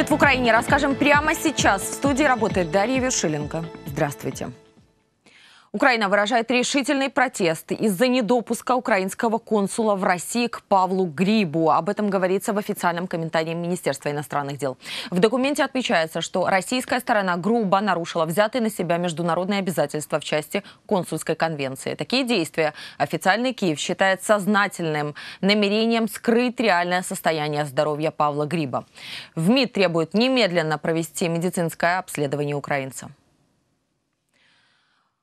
происходит в Украине, расскажем прямо сейчас. В студии работает Дарья Вершиленко. Здравствуйте. Украина выражает решительный протест из-за недопуска украинского консула в России к Павлу Грибу. Об этом говорится в официальном комментарии Министерства иностранных дел. В документе отмечается, что российская сторона грубо нарушила взятые на себя международные обязательства в части консульской конвенции. Такие действия официальный Киев считает сознательным намерением скрыть реальное состояние здоровья Павла Гриба. В МИД требует немедленно провести медицинское обследование украинца.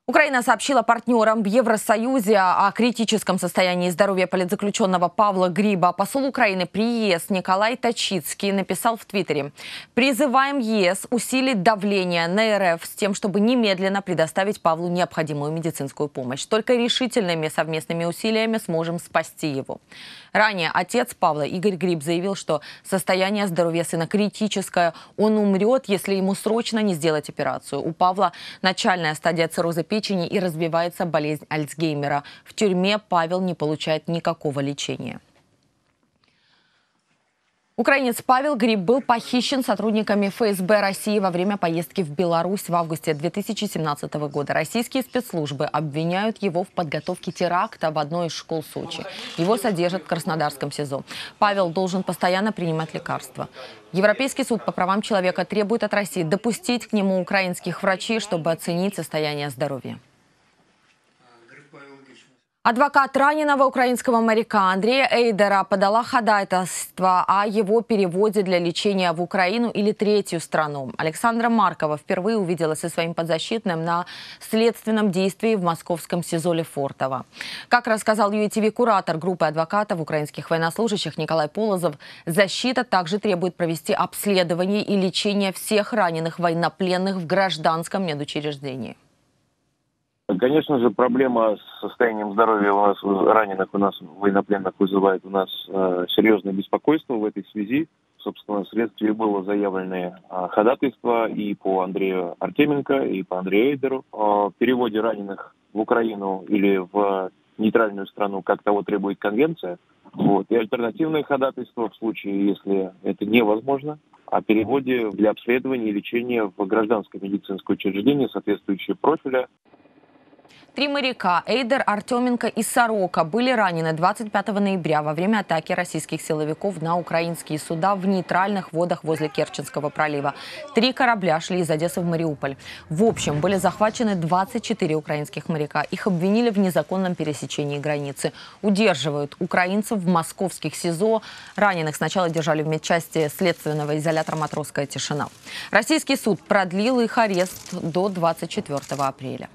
Украина сообщила партнерам в Евросоюзе о критическом состоянии здоровья политзаключенного Павла Гриба. Посол Украины при ЕС Николай Тачицкий написал в Твиттере. «Призываем ЕС усилить давление на РФ с тем, чтобы немедленно предоставить Павлу необходимую медицинскую помощь. Только решительными совместными усилиями сможем спасти его». Ранее отец Павла, Игорь Гриб, заявил, что состояние здоровья сына критическое. Он умрет, если ему срочно не сделать операцию. У Павла начальная стадия цирроза печени и развивается болезнь Альцгеймера. В тюрьме Павел не получает никакого лечения. Украинец Павел Гриб был похищен сотрудниками ФСБ России во время поездки в Беларусь в августе 2017 года. Российские спецслужбы обвиняют его в подготовке теракта в одной из школ Сочи. Его содержат в Краснодарском СИЗО. Павел должен постоянно принимать лекарства. Европейский суд по правам человека требует от России допустить к нему украинских врачей, чтобы оценить состояние здоровья. Адвокат раненого украинского моряка Андрея Эйдера подала ходатайство о его переводе для лечения в Украину или третью страну. Александра Маркова впервые увиделась со своим подзащитным на следственном действии в московском СИЗО Лефортово. Как рассказал ЮТВ куратор группы адвокатов украинских военнослужащих Николай Полозов, защита также требует провести обследование и лечение всех раненых военнопленных в гражданском медучреждении. Конечно же, проблема с состоянием здоровья у нас раненых, у нас военнопленных вызывает у нас э, серьезное беспокойство в этой связи. Собственно, вследствие было заявлены э, ходатайства и по Андрею Артеменко, и по Андрею Эйдеру о переводе раненых в Украину или в нейтральную страну, как того требует конвенция. Вот. И альтернативное ходатайство в случае, если это невозможно, о переводе для обследования и лечения в гражданское медицинское учреждение, соответствующее профиля. Три моряка Эйдер, Артеменко и Сорока были ранены 25 ноября во время атаки российских силовиков на украинские суда в нейтральных водах возле Керченского пролива. Три корабля шли из Одессы в Мариуполь. В общем, были захвачены 24 украинских моряка. Их обвинили в незаконном пересечении границы. Удерживают украинцев в московских СИЗО. Раненых сначала держали в медчасти следственного изолятора «Матросская тишина». Российский суд продлил их арест до 24 апреля.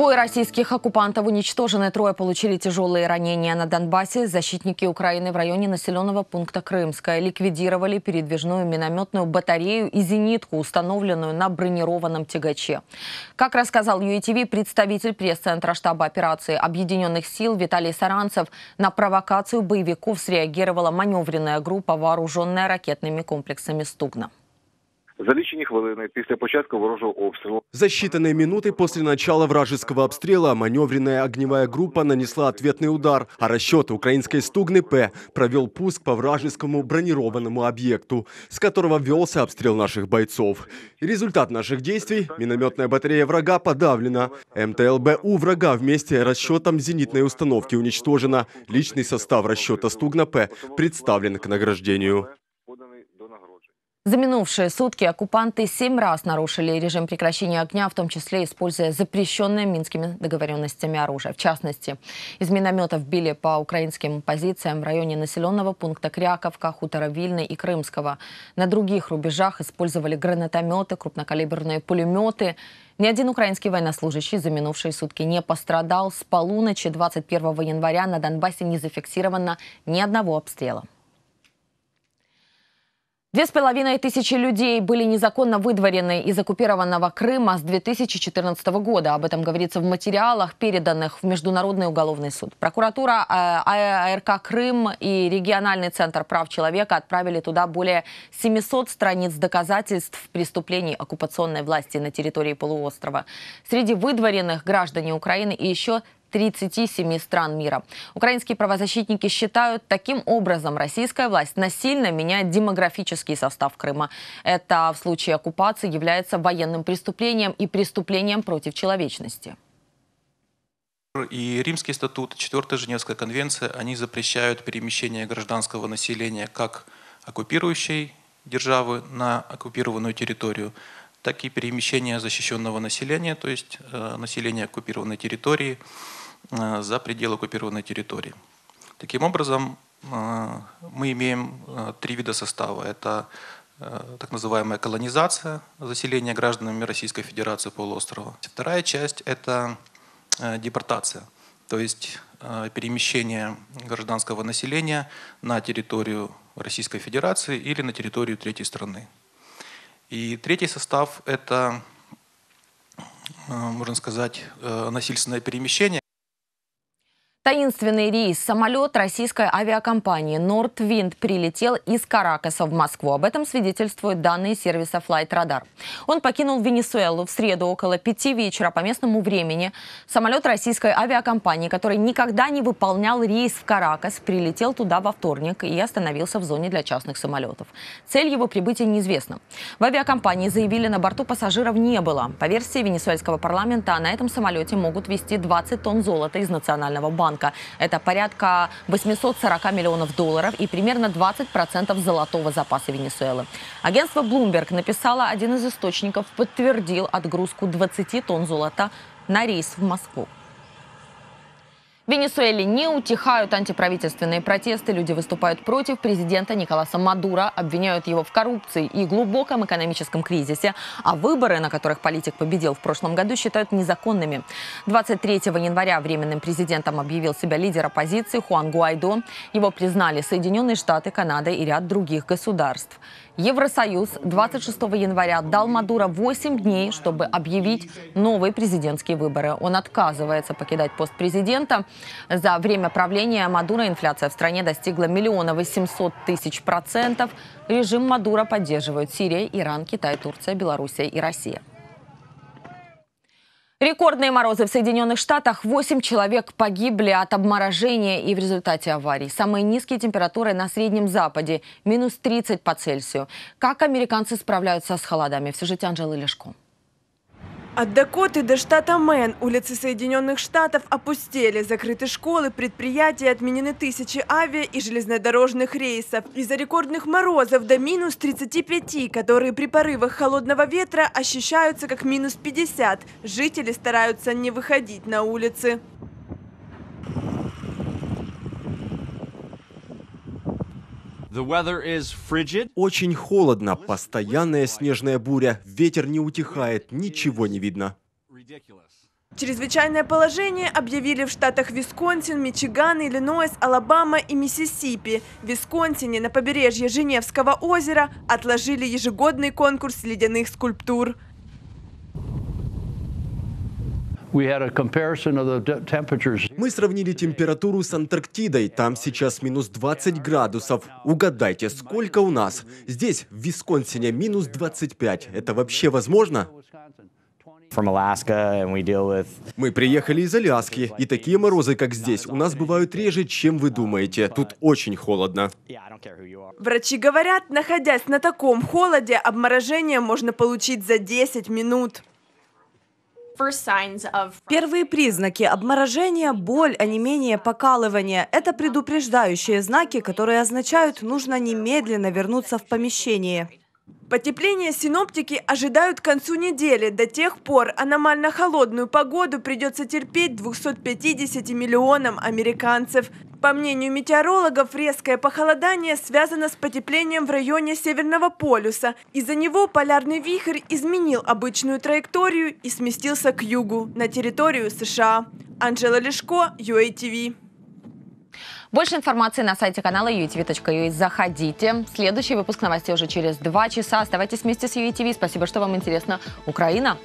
Двое российских оккупантов уничтожены, трое получили тяжелые ранения на Донбассе. Защитники Украины в районе населенного пункта Крымская ликвидировали передвижную минометную батарею и зенитку, установленную на бронированном тягаче. Как рассказал ЮИТВ представитель пресс-центра штаба операции Объединенных сил Виталий Саранцев, на провокацию боевиков среагировала маневренная группа, вооруженная ракетными комплексами «Стугна». За лічені хвилини після початку ворожого обстрілу. За считанные минуты после начала вражеского обстрела маневренная огневая группа нанесла ответный удар, а расчет украинской Стугны П провел пуск по вражескому бронированному объекту, с которого велся обстрел наших бойцов. И результат наших действий – минометная батарея врага подавлена. МТЛБ у врага вместе расчетом зенитной установки уничтожена. Личный состав расчета Стугна П представлен к награждению. За минувшие сутки оккупанты семь раз нарушили режим прекращения огня, в том числе используя запрещенное минскими договоренностями оружие. В частности, из минометов били по украинским позициям в районе населенного пункта Кряковка, хутора Вильны и Крымского. На других рубежах использовали гранатометы, крупнокалиберные пулеметы. Ни один украинский военнослужащий за минувшие сутки не пострадал. С полуночи 21 января на Донбассе не зафиксировано ни одного обстрела. Две с половиной тысячи людей были незаконно выдворены из оккупированного Крыма с 2014 года. Об этом говорится в материалах, переданных в Международный уголовный суд. Прокуратура э, АРК Крым и региональный центр прав человека отправили туда более 700 страниц доказательств преступлений оккупационной власти на территории полуострова. Среди выдворенных граждане Украины и еще 37 стран мира. Украинские правозащитники считают, таким образом российская власть насильно меняет демографический состав Крыма. Это в случае оккупации является военным преступлением и преступлением против человечности. И Римский статут, Четвертая Женевская конвенция, они запрещают перемещение гражданского населения как оккупирующей державы на оккупированную территорию, так и перемещение защищенного населения, то есть э, населения оккупированной территории э, за пределы оккупированной территории. Таким образом, э, мы имеем три вида состава. Это так называемая колонизация, заселение гражданами Российской Федерации полуострова. Вторая часть – это депортация, то есть перемещение гражданского населения на территорию Российской Федерации или на территорию третьей страны. И третий состав – это, э, можно сказать, насильственное перемещение, Таинственный рейс самолет российской авиакомпании «Нордвинд» прилетел из Каракаса в Москву. Об этом свидетельствуют данные сервиса Flight Radar. Он покинул Венесуэлу в среду около пяти вечера по местному времени. Самолет российской авиакомпании, который никогда не выполнял рейс в Каракас, прилетел туда во вторник и остановился в зоне для частных самолетов. Цель его прибытия неизвестна. В авиакомпании заявили, на борту пассажиров не было. По версии венесуэльского парламента, на этом самолете могут вести 20 тонн золота из Национального банка банка. Это порядка 840 миллионов долларов и примерно 20% золотого запаса Венесуэлы. Агентство Bloomberg написало, один из источников подтвердил отгрузку 20 тонн золота на рейс в Москву. В Венесуэле не утихают антиправительственные протесты. Люди выступают против президента Николаса Мадура, обвиняют его в коррупции и глубоком экономическом кризисе. А выборы, на которых политик победил в прошлом году, считают незаконными. 23 января временным президентом объявил себя лидер оппозиции Хуан Гуайдо. Его признали Соединенные Штаты, Канада и ряд других государств. Евросоюз 26 января дал Мадуро 8 дней, чтобы объявить новые президентские выборы. Он отказывается покидать пост президента. За время правления Мадуро инфляция в стране достигла миллиона восемьсот тысяч процентов. Режим Мадуро поддерживают Сирия, Иран, Китай, Турция, Белоруссия и Россия. Рекордные морозы в Соединенных Штатах. Восемь человек погибли от обморожения и в результате аварий. Самые низкие температуры на Среднем Западе. Минус 30 по Цельсию. Как американцы справляются с холодами? В сюжете Анжелы Лешко. От Дакоты до штата Мэн улицы Соединенных Штатов опустели. Закрыты школы, предприятия, отменены тысячи авиа и железнодорожных рейсов. Из-за рекордных морозов до минус 35, которые при порывах холодного ветра ощущаются как минус 50, жители стараются не выходить на улицы. Очень холодно, постоянная снежная буря, ветер не утихает, ничего не видно. Чрезвычайное положение объявили в штатах Висконсин, Мичиган, Иллинойс, Алабама и Миссисипи. В Висконсине на побережье Женевского озера отложили ежегодный конкурс ледяных скульптур. Мы сравнили температуру с Антарктидой. Там сейчас минус 20 градусов. Угадайте, сколько у нас? Здесь, в Висконсине, минус 25. Это вообще возможно? Мы приехали из Аляски, и такие морозы, как здесь, у нас бывают реже, чем вы думаете. Тут очень холодно. Врачи говорят, находясь на таком холоде, обморожение можно получить за 10 минут. Первые признаки обморожения – боль, а не менее покалывание. Это предупреждающие знаки, которые означают, нужно немедленно вернуться в помещение. Потепление синоптики ожидают к концу недели. До тех пор аномально холодную погоду придется терпеть 250 миллионам американцев. По мнению метеорологов, резкое похолодание связано с потеплением в районе Северного полюса. Из-за него полярный вихрь изменил обычную траекторию и сместился к югу, на территорию США. Анжела Лешко, UATV. Больше информации на сайте канала uetv.ua. Заходите. Следующий выпуск новостей уже через два часа. Оставайтесь вместе с UATV. Спасибо, что вам интересна Украина.